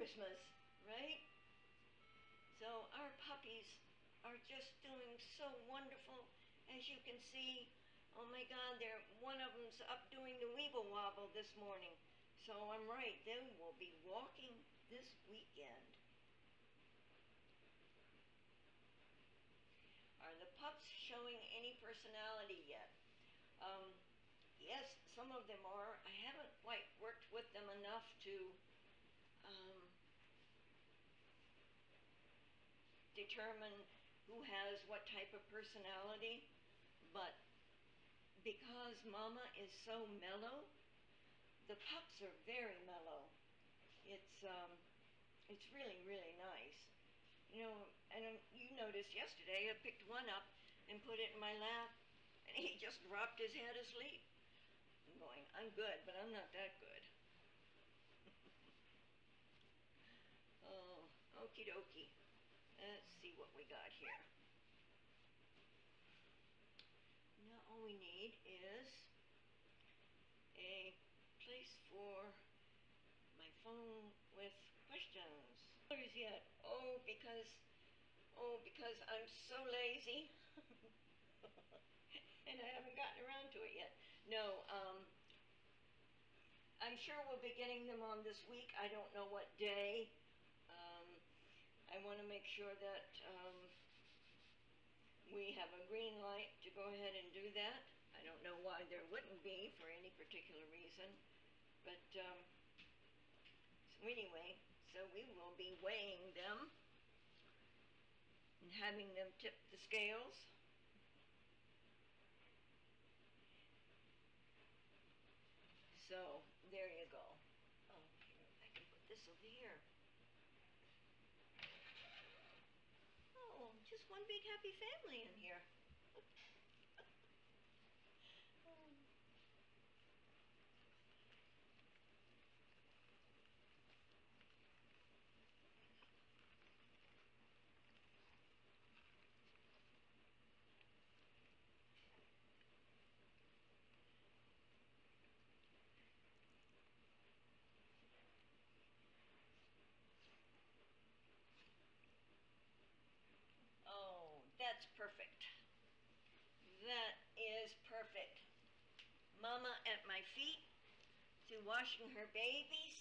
Christmas, right? So our puppies are just doing so wonderful. As you can see, oh my God, they're, one of them's up doing the weeble wobble this morning. So I'm right, they will be walking this weekend. Are the pups showing any personality yet? Um, yes, some of them are. I haven't quite worked with them enough to um, determine who has what type of personality, but because Mama is so mellow, the pups are very mellow. It's um, it's really really nice. You know, and you noticed yesterday I picked one up and put it in my lap, and he just dropped his head asleep. I'm going, I'm good, but I'm not that good. oh, okie dokie. What we got here. Now all we need is a place for my phone with questions. Where's yet? Oh, because, oh, because I'm so lazy. and I haven't gotten around to it yet. No, um, I'm sure we'll be getting them on this week. I don't know what day. I want to make sure that um, we have a green light to go ahead and do that. I don't know why there wouldn't be for any particular reason, but um, so anyway, so we will be weighing them and having them tip the scales. So there you go. Oh, I can put this over here. Oh, just one big happy family in here. Oh, that's perfect. That is perfect. Mama at my feet, to washing her babies,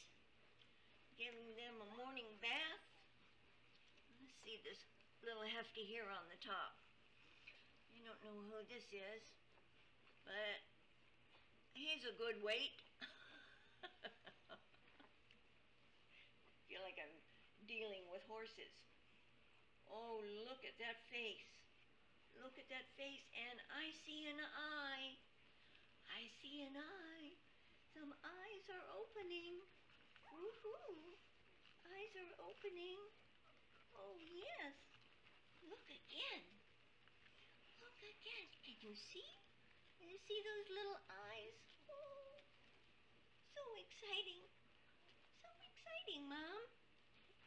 giving them a morning bath. Let's see this little hefty here on the top. You don't know who this is, but he's a good weight. feel like I'm dealing with horses. Oh, look at that face. Look at that face, and I see an eye. I see an eye. Some eyes are opening. Woohoo! Eyes are opening. Oh, yes. Look again. Look again. Can you see? Can you see those little eyes? Oh, so exciting. So exciting, Mom.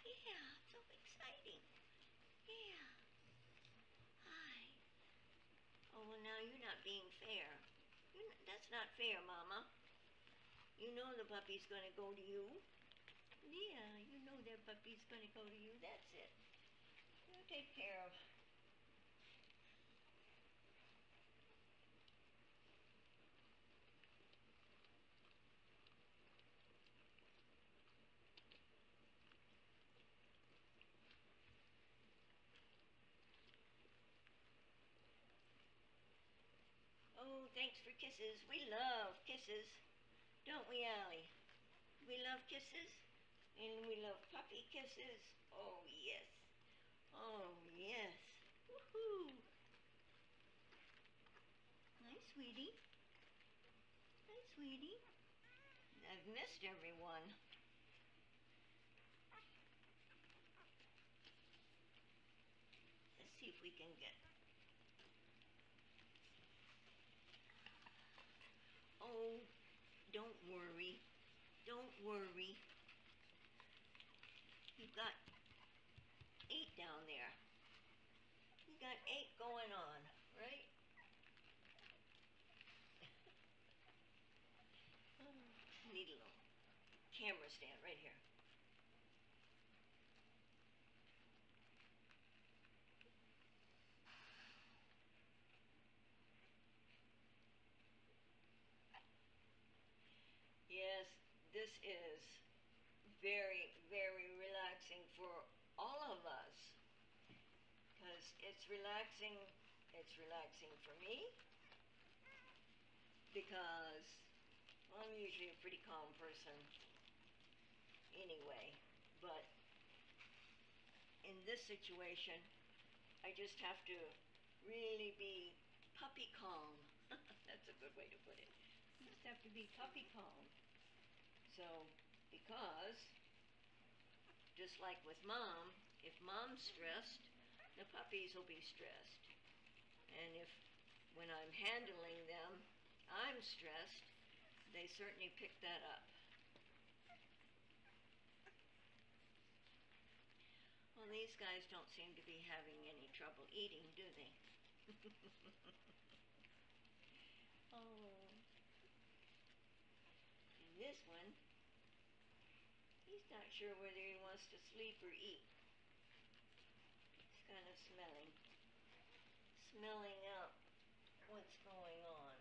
Yeah, so exciting. Yeah. Hi. Oh, well, now you're not being fair. Not, that's not fair, Mama. You know the puppy's going to go to you. Yeah, you know that puppy's going to go to you. That's it. You take care of Oh, thanks for kisses. We love kisses. Don't we, Allie? We love kisses. And we love puppy kisses. Oh, yes. Oh, yes. Woohoo. Hi, sweetie. Hi, sweetie. I've missed everyone. Let's see if we can get Oh, don't worry. Don't worry. You've got eight down there. You got eight going on, right? Need a little camera stand right here. Is very, very relaxing for all of us because it's relaxing. It's relaxing for me because I'm usually a pretty calm person anyway, but in this situation, I just have to really be puppy calm. That's a good way to put it. You just have to be puppy calm. So, because, just like with mom, if mom's stressed, the puppies will be stressed. And if, when I'm handling them, I'm stressed, they certainly pick that up. Well, these guys don't seem to be having any trouble eating, do they? oh. And this one, not sure whether he wants to sleep or eat. He's kind of smelling. Smelling out what's going on.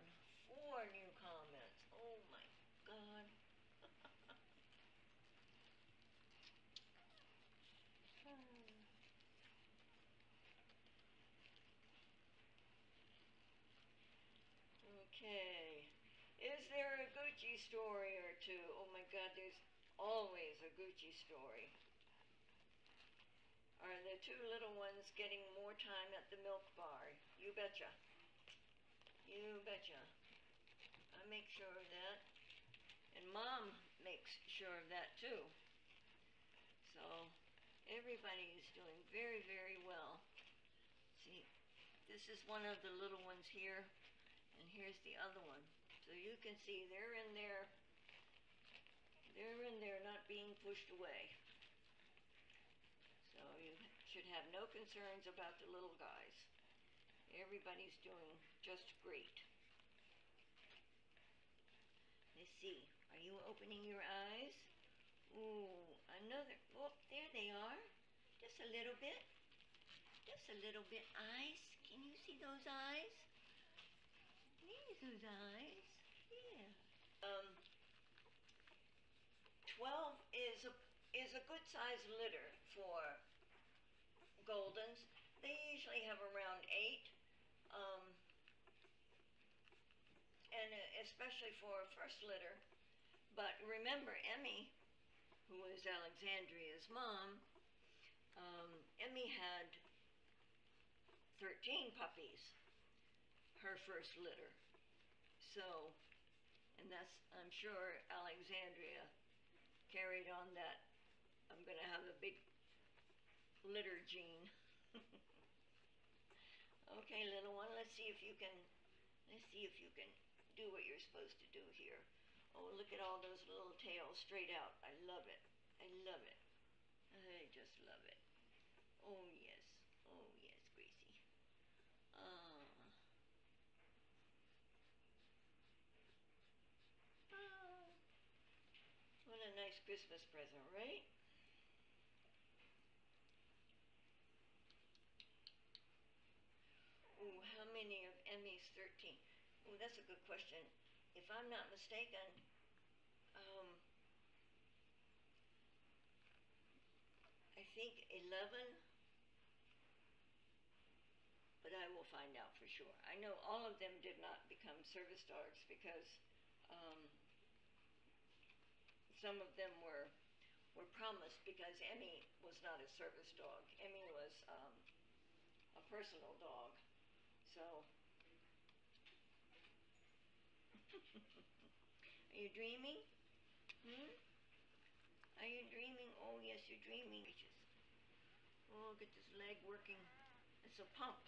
Four new comments. Oh my god. okay. Is there a Gucci story or two? Oh my god, there's always a Gucci story. Are the two little ones getting more time at the milk bar? You betcha. You betcha. I make sure of that. And mom makes sure of that too. So everybody is doing very, very well. See, this is one of the little ones here, and here's the other one. So you can see they're in there, they're in there not being pushed away. So you should have no concerns about the little guys. Everybody's doing just great. Let's see. Are you opening your eyes? Ooh, another. Oh, there they are. Just a little bit. Just a little bit. Eyes. Can you see those eyes? There's those eyes. Yeah. Um, 12 is a, is a good size litter for Goldens. They usually have around 8. Um, and especially for a first litter. But remember, Emmy, who is Alexandria's mom, um, Emmy had 13 puppies, her first litter. So, and that's, I'm sure Alexandria carried on that, I'm going to have a big litter gene. okay, little one, let's see if you can, let's see if you can do what you're supposed to do here. Oh, look at all those little tails straight out. I love it. I love it. I just love it. Oh, yes, Gracie. Ah. ah. What a nice Christmas present, right? Oh, how many of Emmy's 13? Oh, that's a good question. If I'm not mistaken, um, I think 11, but I will find out for sure. I know all of them did not become service dogs because um, some of them were were promised because Emmy was not a service dog. Emmy was um, a personal dog. So Are you dreaming? Hmm? Are you dreaming? Oh, yes, you're dreaming. Oh, get this leg working. It's a pump.